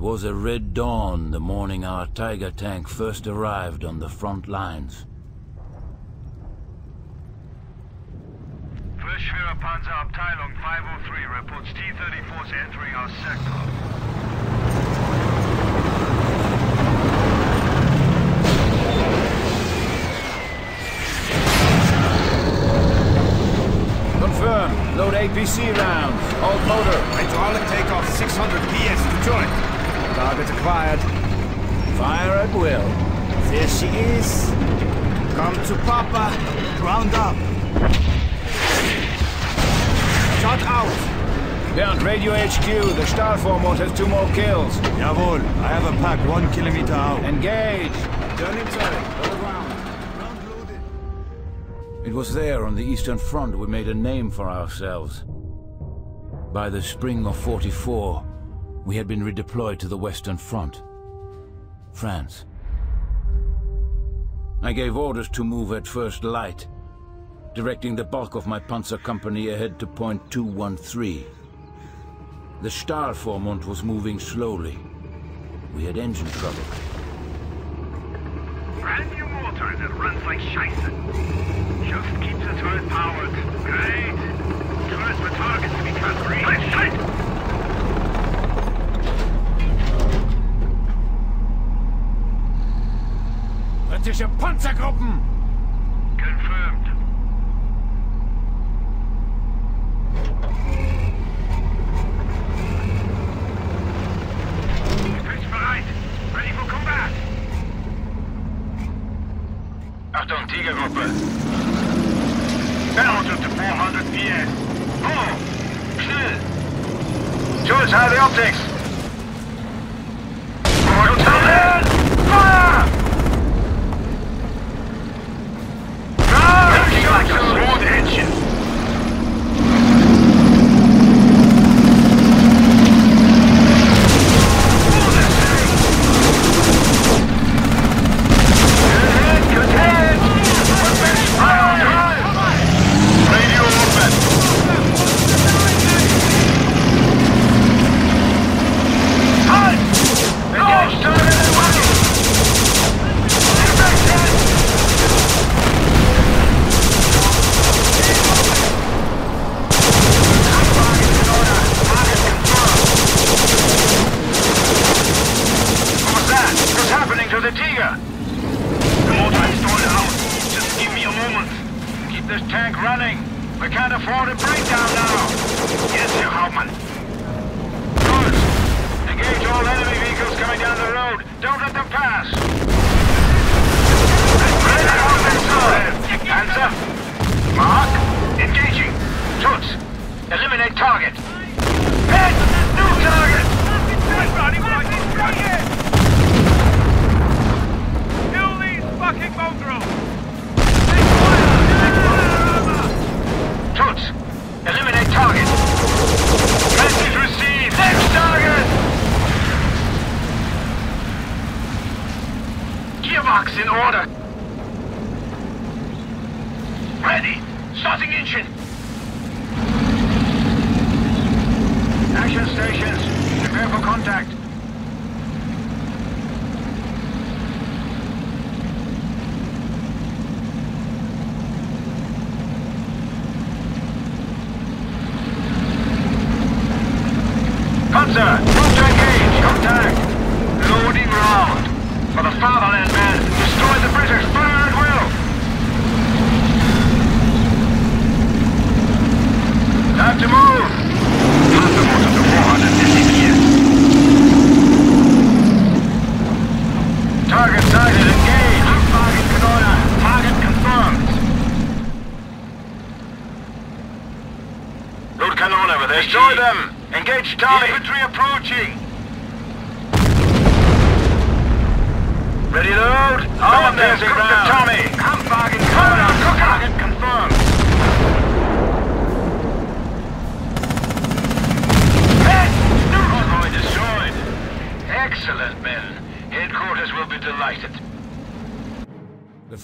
was a red dawn the morning our Tiger tank first arrived on the front lines. First Schwerer Panzer Abteilung 503 reports T-34s entering our sector. Confirm. Load APC rounds. Alt motor. Hydraulic takeoff 600 PS to turret. Target acquired. Fire at will. There she is. Come to Papa. Round up. Shot out. Bernd, radio HQ. The Stahlvormund has two more kills. Jawohl. I have a pack one kilometer out. Engage. Turning turret. All round. Round loaded. It was there on the Eastern Front we made a name for ourselves. By the spring of 44, we had been redeployed to the Western Front. France. I gave orders to move at first light, directing the bulk of my panzer company ahead to point 213. The Stahlvormund was moving slowly. We had engine trouble. Brand new motor that runs like Scheiße. Just keeps the turret powered. Great. Turret for targets to be cut. Reach. Tight. Britische Panzergruppen! Confirmed. Pitch bereit. Ready for combat. Achtung, Tigergruppe. Down to 400 PS. Oh, schnell. Jules, the optics? Fire!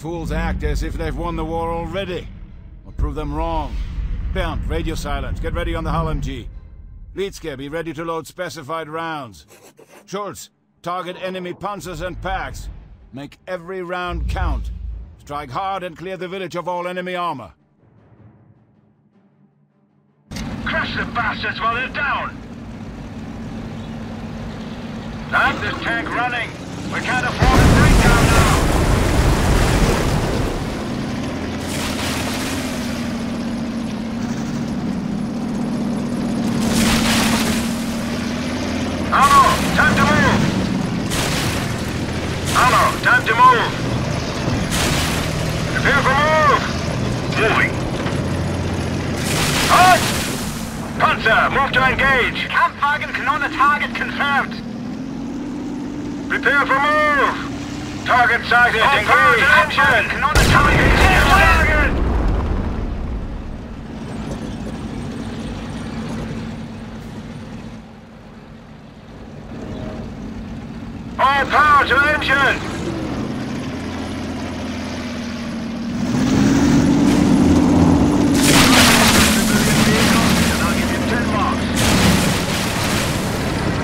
Fools act as if they've won the war already. I'll prove them wrong. Bernd, radio silence. Get ready on the Holland G. Lietzke, be ready to load specified rounds. Schultz, target enemy panzers and packs. Make every round count. Strike hard and clear the village of all enemy armor. Crush the bastards while they're down! Keep this tank running! We can't afford a breakdown now! Arno, time to move! Arno, time to move! Prepare for move! Moving. Halt! Panzer, move to engage! Kampfwagen Kanone target confirmed! Prepare for move! Target sighted, engage! Action! Kanone target! Target! All power to engine! I'll give you 10 marks.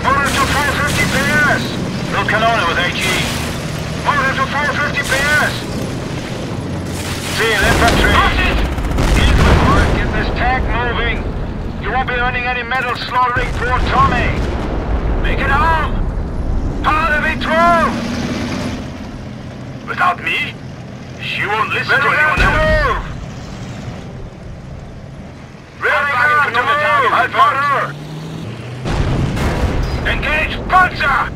Motor to 450 PS! Bill Canona with AG. Motor to 450 PS! Seal infantry! Eagle work, get this tank moving! You won't be earning any medal slaughtering poor Tommy! Make it home! Power the V-12! Without me, she won't listen to anyone else. Ready to move! I'll follow. Engage Panzer!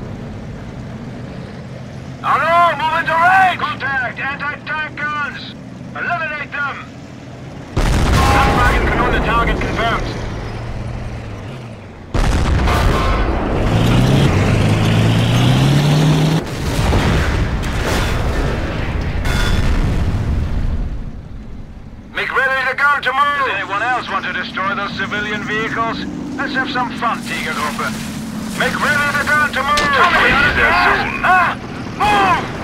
Hello, move into range! Contact, anti-tank guns! Eliminate them! Kampfwagen Kanone target confirmed. Make ready to go to move! Does anyone else want to destroy those civilian vehicles? Let's have some fun, Tigergruppe. Make ready to go to move! Tommy, there soon! Ah! Move!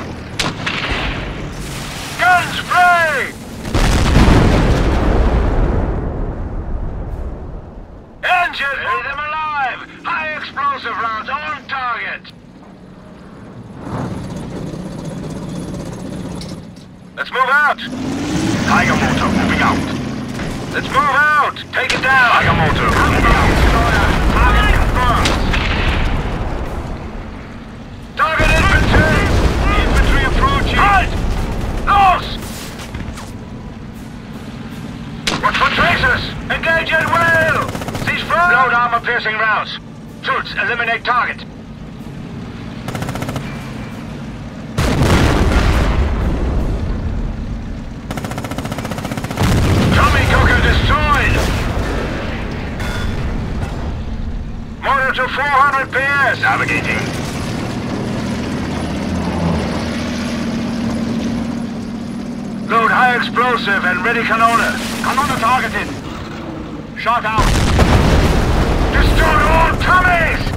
Free! Engine! Bury them alive! High explosive rounds on target! Let's move out! Tiger motor moving out. Let's move out! Take it down! Tiger motor moving out. Engage at will! Cease fire! Load armor-piercing rounds. Schultz, eliminate target. Tommy Coker destroyed! Motor to 400 PS! Navigating. Load high explosive and ready Canona. Canona targeted. Shot out. Destroy all Tommies!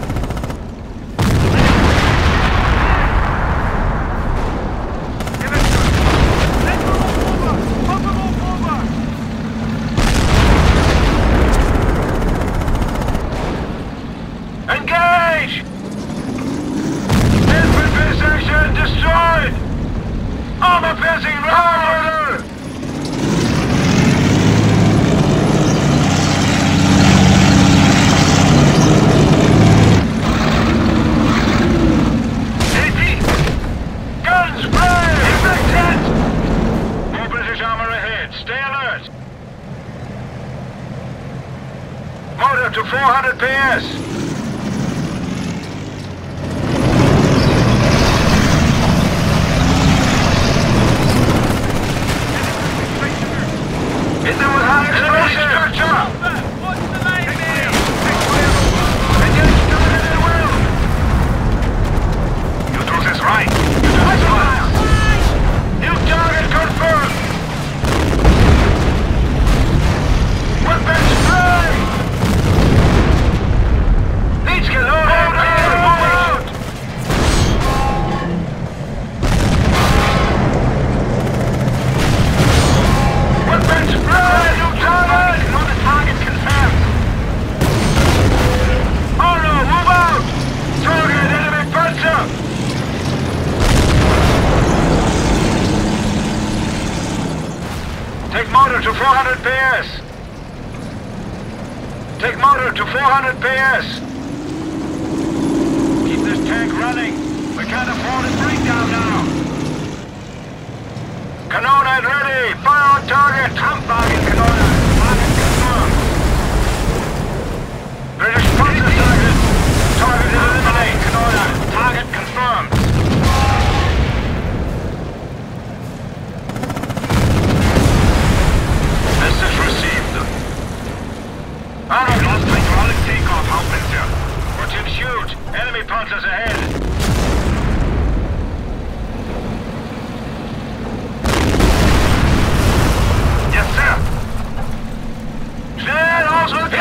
Joshua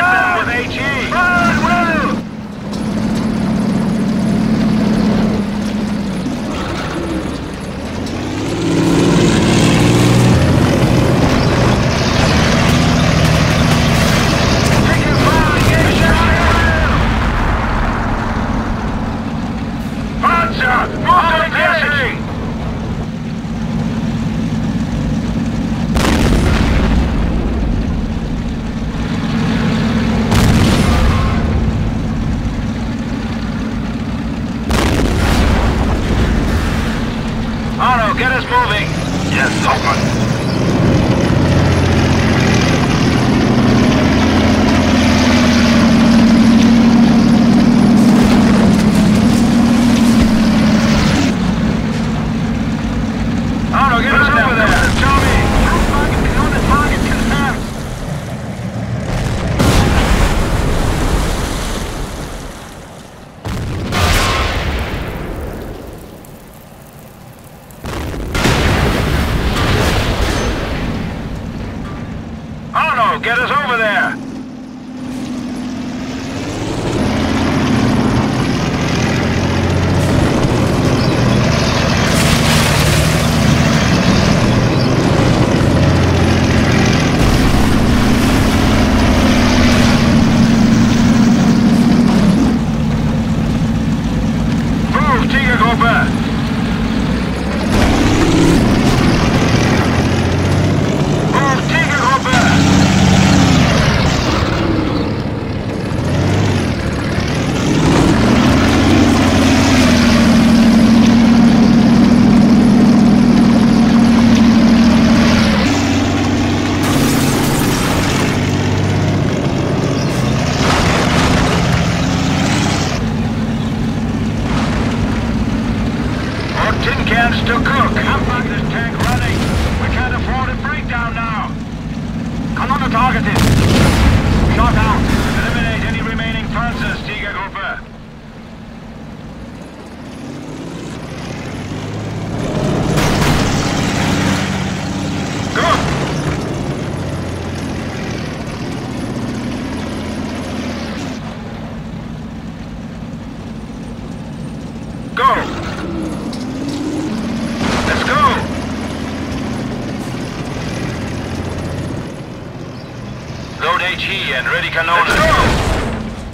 And ready cannon. Let's go!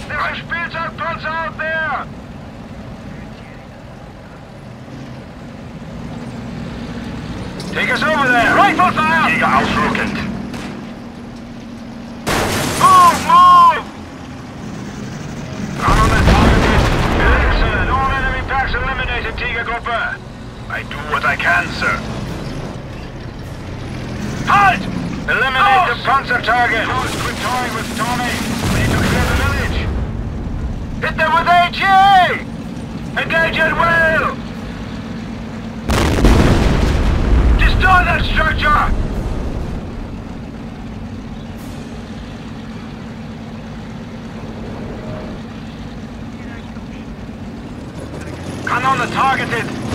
There's a Spielzeugpanzer out there! Take us over there! Rifle fire! Jäger ausrückend. Move, move! Armament targeted. All enemy packs eliminated, I do what I can, sir. Halt! Eliminate the panzer target! Don't quit toying with Tommy! We need to clear the village! Hit them with AG. Engage at will! Destroy that structure! Cannon is targeted!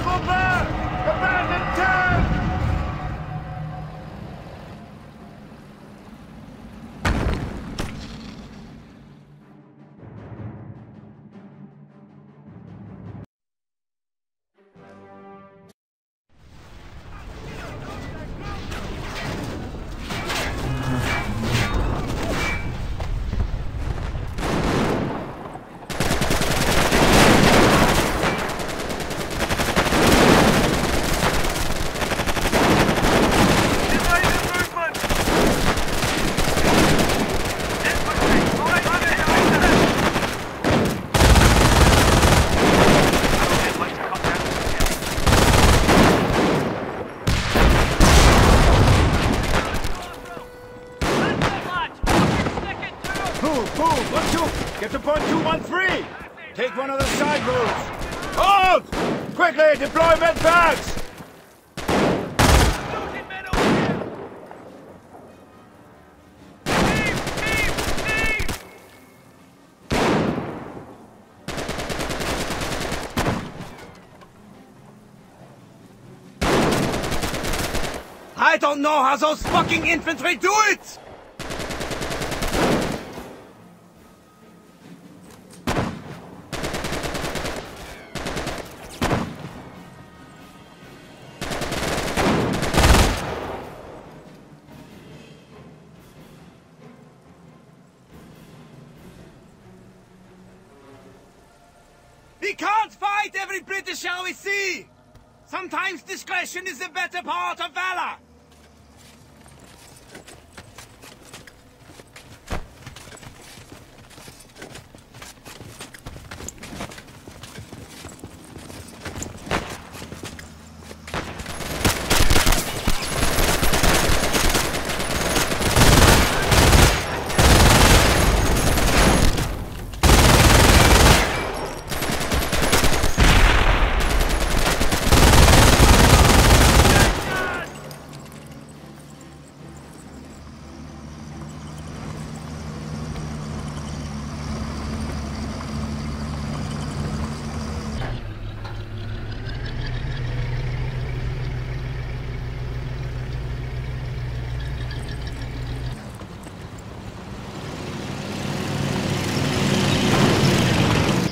Tiger Robert! I don't know how those fucking infantry do it! We can't fight every British shall we see! Sometimes discretion is the better part of valor!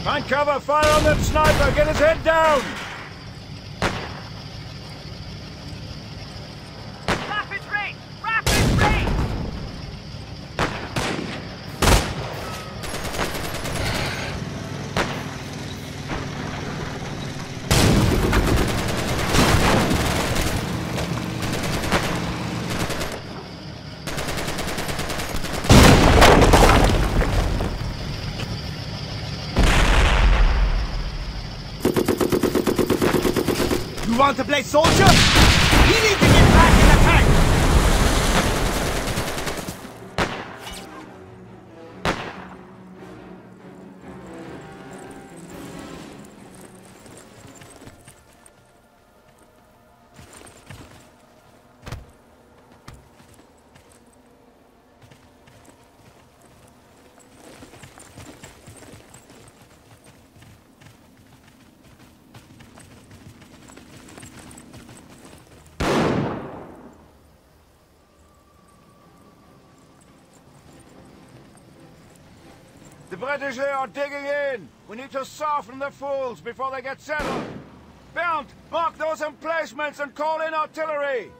Find cover, fire on that sniper, get his head down! Want to play soldier? The British are digging in! We need to soften the fools before they get settled! Blount, mark those emplacements and call in artillery!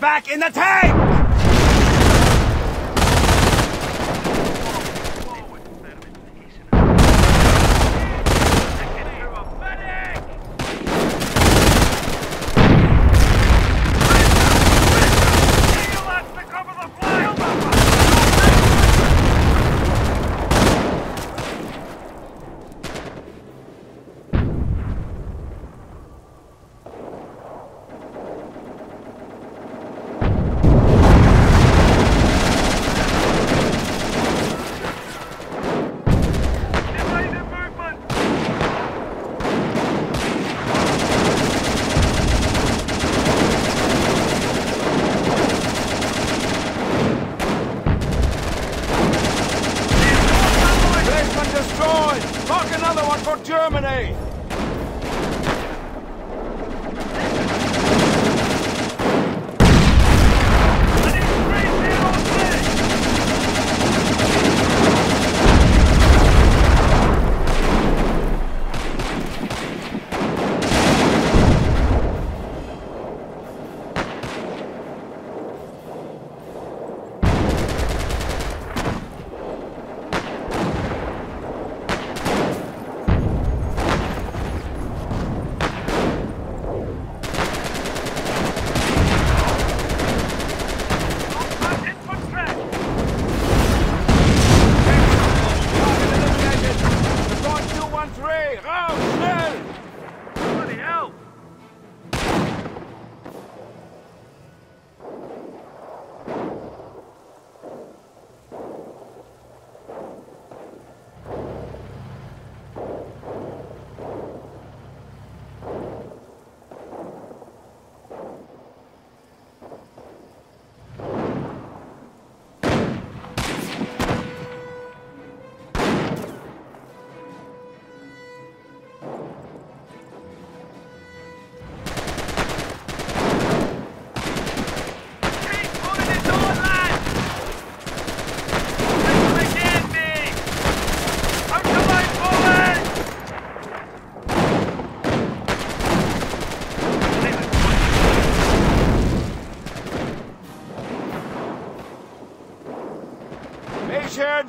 Back in the tank!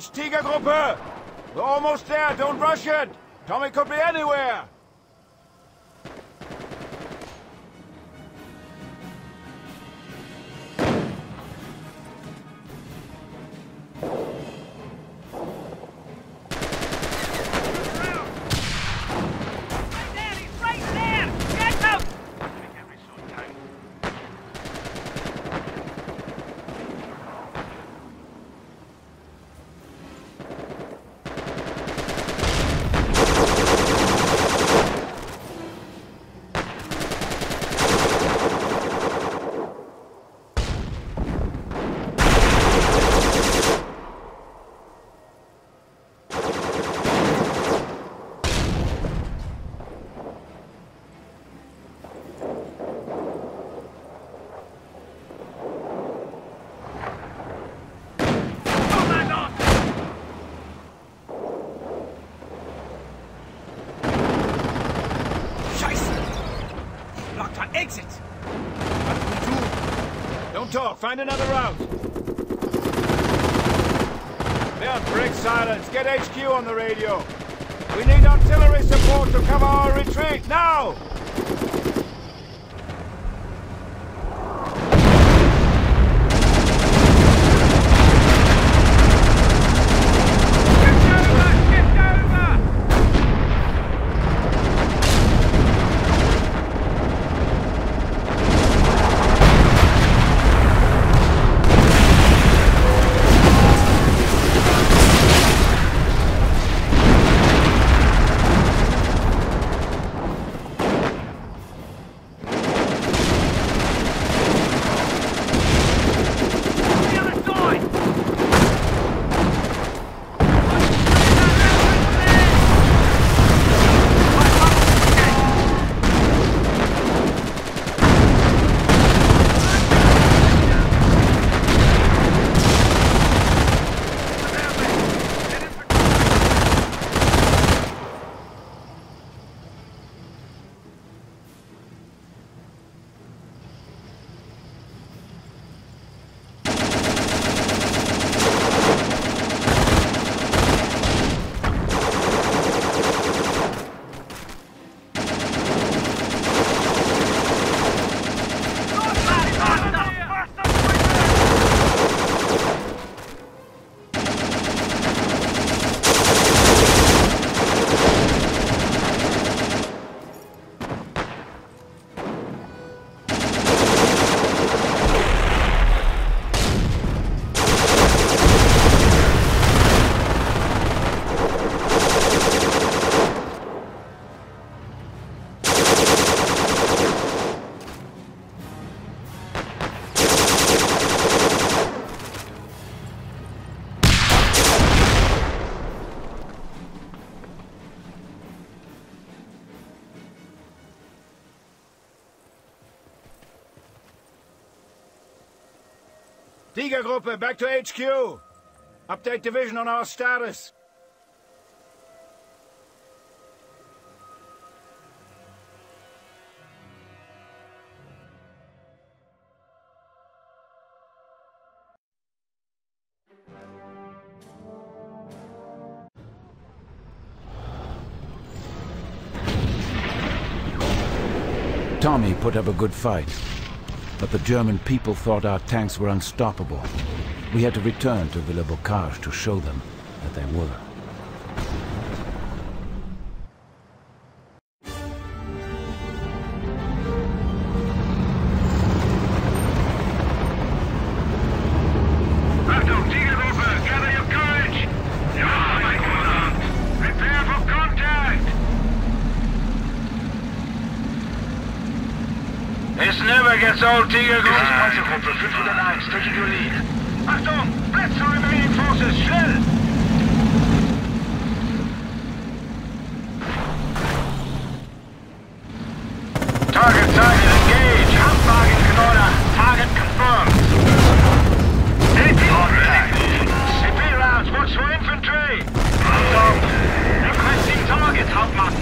Tigergruppe! We're almost there, don't rush it! Tommy could be anywhere! Find another route! Leon, break silence, get HQ on the radio! We need artillery support to cover our retreat, now! Tigergruppe, back to HQ! Update division on our status. Tommy put up a good fight, but the German people thought our tanks were unstoppable. We had to return to Villers-Bocage to show them that they were. This never gets old! Das ist Panzergruppe 501, taking your lead. Achtung! Blitz the remaining forces, schnell! Target sighted, engage! Handwagen in order, target confirmed! CP rounds, watch for infantry! Achtung! Requesting target, Hauptmann!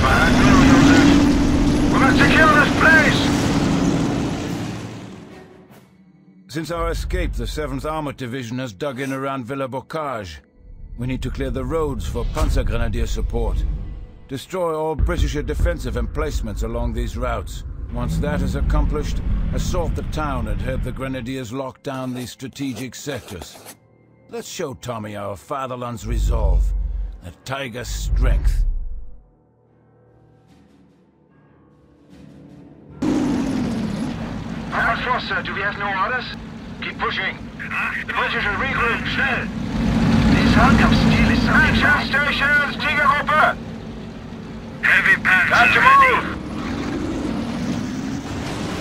Fire through, Joseph! We must secure this place! Since our escape, the 7th Armored Division has dug in around Villers-Bocage. We need to clear the roads for Panzergrenadier support. Destroy all British defensive emplacements along these routes. Once that is accomplished, assault the town and help the Grenadiers lock down these strategic sectors. Let's show Tommy our fatherland's resolve, the tiger's strength. How frost, sir? Do we have no orders? Keep pushing. The British are regroup, schnell! Dieser Angriffsstil ist Action stations, Tigergruppe! Heavy Time panzer to move!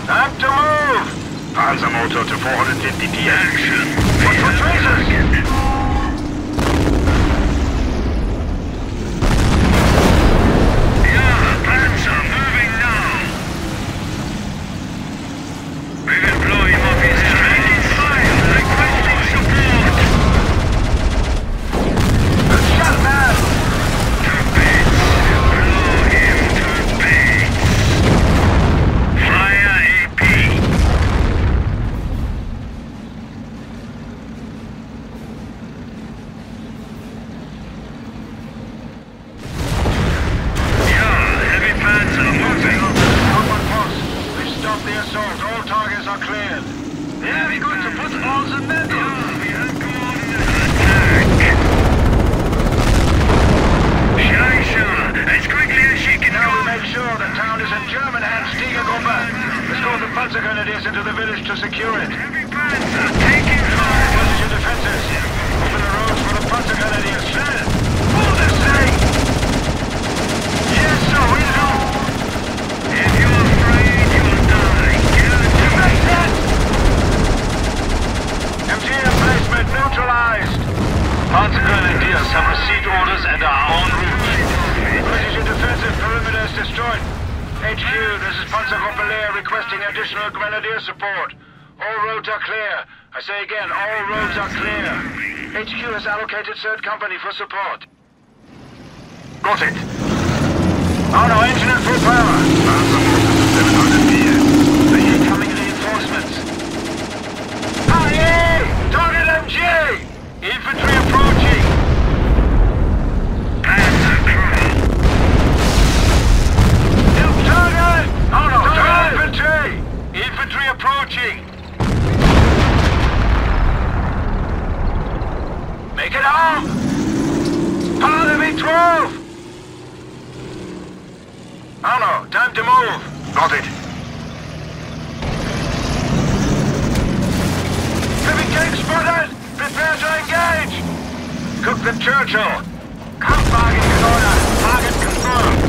Time to move! Panzermotor to 450 PS. Action! Watch for traces! Yeah, Panzer, moving now. We've employed him off his taking fire, requesting support. Shut man! To bits. Blow him to bits. Fire AP. Yeah, heavy panzer moving. One post. We've stopped the assault. All targets are cleared. Yeah, we got to put balls in there. Yeah, we have coordinates attack. Scheisse, as quickly as she can Now we go. make sure the town is in German hands, Tigergruppe. Escort the Panzergrenadiers into the village to secure it. Heavy panzer taking fire. Close your defenses. Open the roads for the Panzergrenadiers. Schnell! Pull this thing! Yes, sir, we do! If you're afraid, you'll die. Get on You the make that! MG emplacement neutralized! Panzergrenadiers have received orders and are en route. British defensive perimeter is destroyed. HQ, this is Panzergruppe Lehr requesting additional grenadier support. All roads are clear. I say again, all roads are clear. HQ has allocated third company for support. Got it. Oh no, engine at full power. Panzermotor 700 PS. The incoming reinforcements. Aye! Target MG! Infantry approaching! Panzer crew. New target! Oh no, Target! infantry! Approaching! Make it home! Power V12! Oh no, time to move! Got it. Heavy tank spotted! Prepare to engage! Cook the Churchill! Kampfwagen in order! Target confirmed!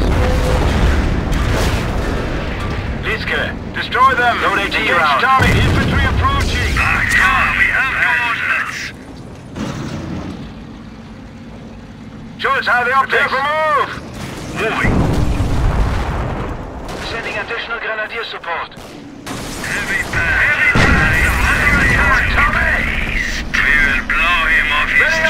Lieske, destroy them! Load AT round. Tommy! Infantry approaching! Ah, we have coordinates. Schultz, how the optics? move! Moving. Sending additional grenadier support. Heavy panzer. Heavy attack. Tommy! We will blow him off his Ready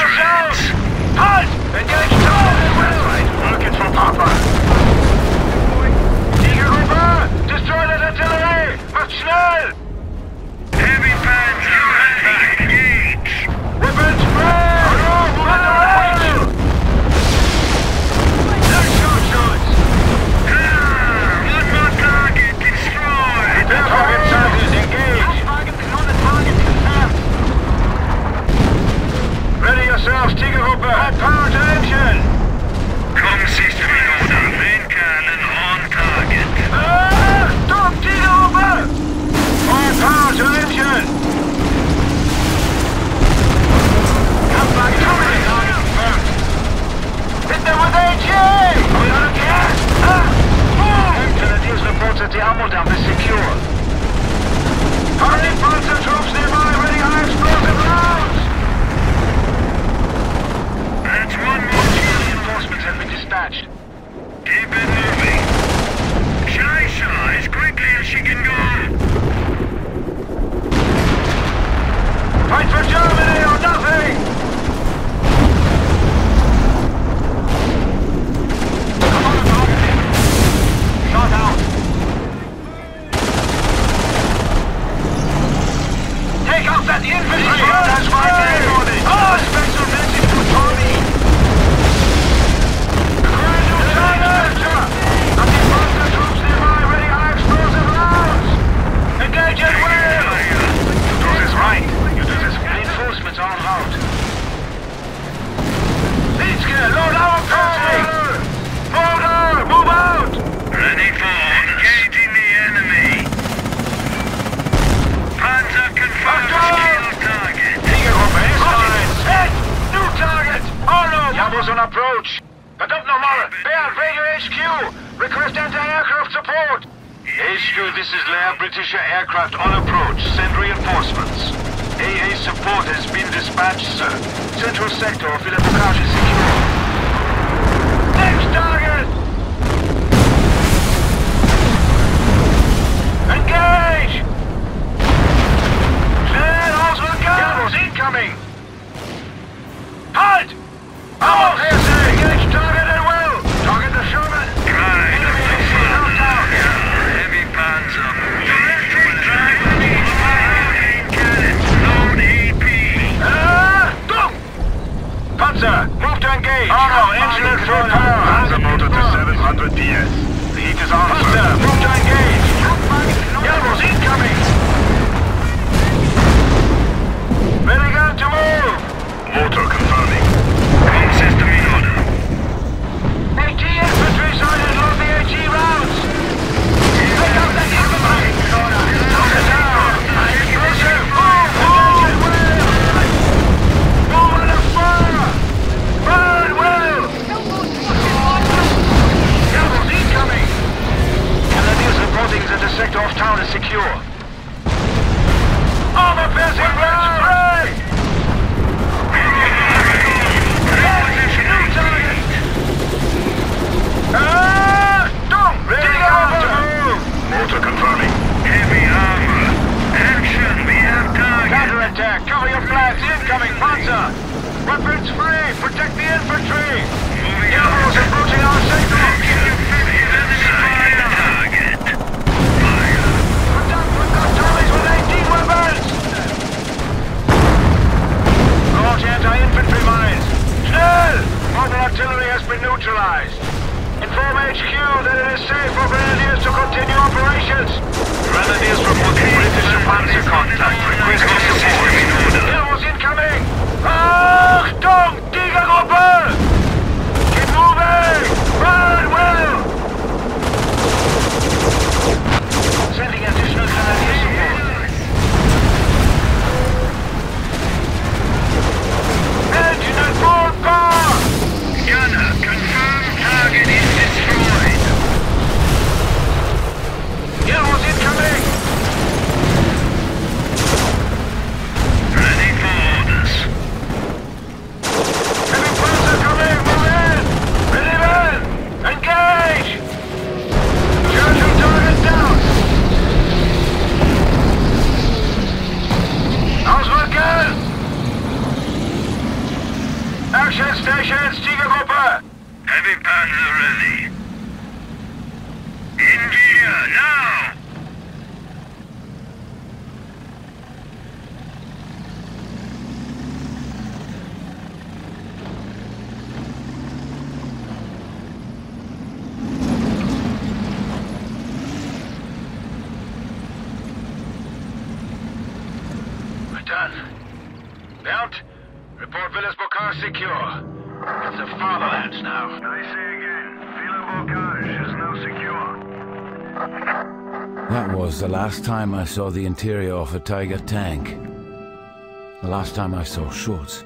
HQ! Request anti-aircraft support! HQ, this is Lehr. British aircraft on approach. Send reinforcements. AA support has been dispatched, sir. Central sector of Villa is secure. Next target! Engage! Clear, Oswald! Incoming! Halt! Panzer, move to engage! Oh no, engine and full power! Panzer motor to 700 PS. The heat is on, Panzer, move to engage! Gallows incoming! Very good to move! Motor confirming. Comm system in order. AT infantry sighted along the AG routes! Pick up the infantry! Target down! Explosive! Move! Engage at will! Move under fire! Fire at will! Gallows incoming! Canadians reporting that the sector of town is secure. Armor piercing round! Spray! New target! Ah! Don't! Ready! Motor confirming. Heavy armor. Action. Counterattack! Cover your! Incoming! Weapons free! Protect the infantry! Moving approaching our target. Fire. Contact with got Tommies with 18 weapons! Launch anti-infantry mines! Schnell! Mobile artillery has been neutralized. Inform HQ that it is safe for Grenadiers to continue operations. Grenadiers reporting British Panzer contact. Requesting support. Gallows incoming! Achtung! Tigergruppe! Keep moving! Run well! Sending additional Grenadier support. Engine at full power! Gunner, confirm target is destroyed. Gallows incoming! Ready for orders. Heavy panzer coming! Move in! Ready men! Engage! Churchill target down! Ausrücken! Action stations, Tigergruppe! Heavy panzer ready. In gear, now! We're done. Belt, report Villas Bocage secure. It's the fatherlands now. I say again, Villers-Bocage is now secure. That was the last time I saw the interior of a Tiger tank. The last time I saw Schultz.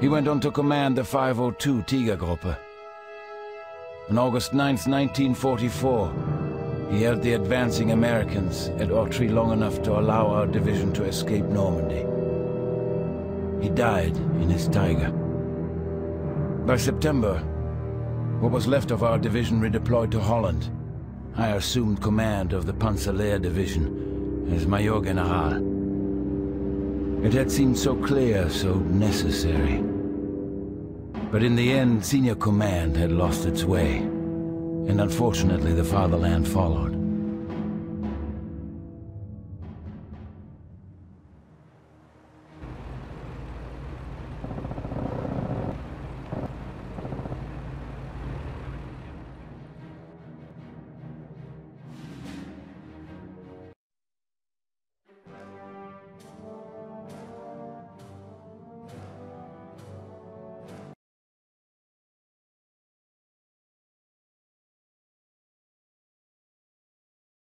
He went on to command the 502 Tigergruppe. On August 9, 1944, he held the advancing Americans at Autry long enough to allow our division to escape Normandy. He died in his Tiger. By September, what was left of our division redeployed to Holland. I assumed command of the Panzerlehr Division as Major General. It had seemed so clear, so necessary. But in the end, senior command had lost its way. And unfortunately, the fatherland followed.